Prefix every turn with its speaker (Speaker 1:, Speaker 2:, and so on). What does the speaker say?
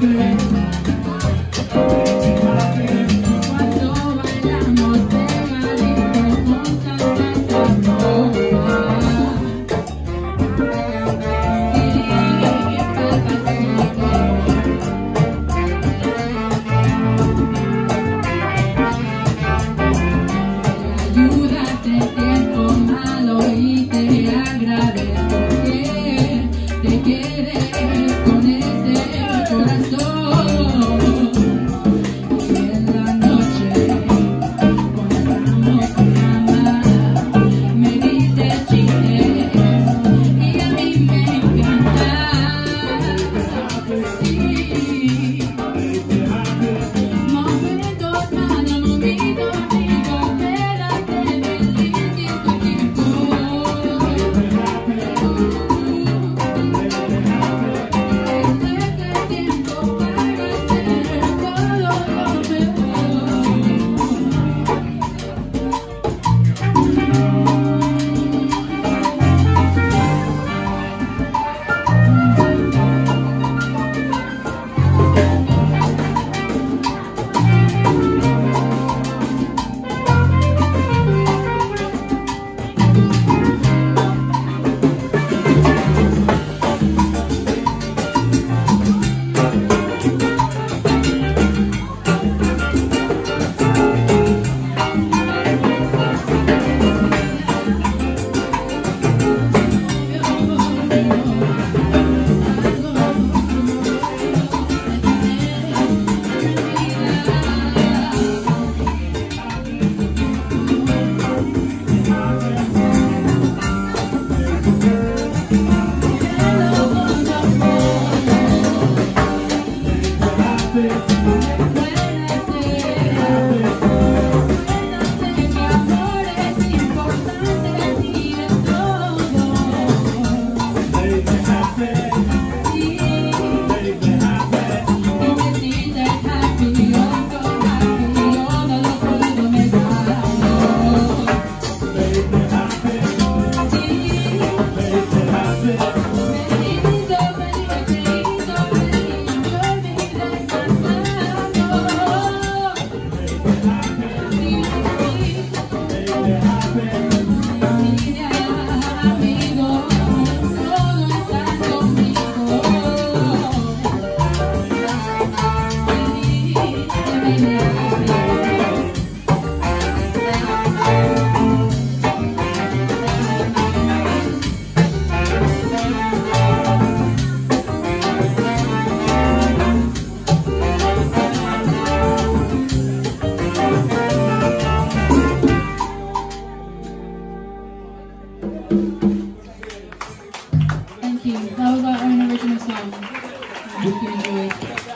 Speaker 1: Black. music That was our own original song. I hope you enjoyed.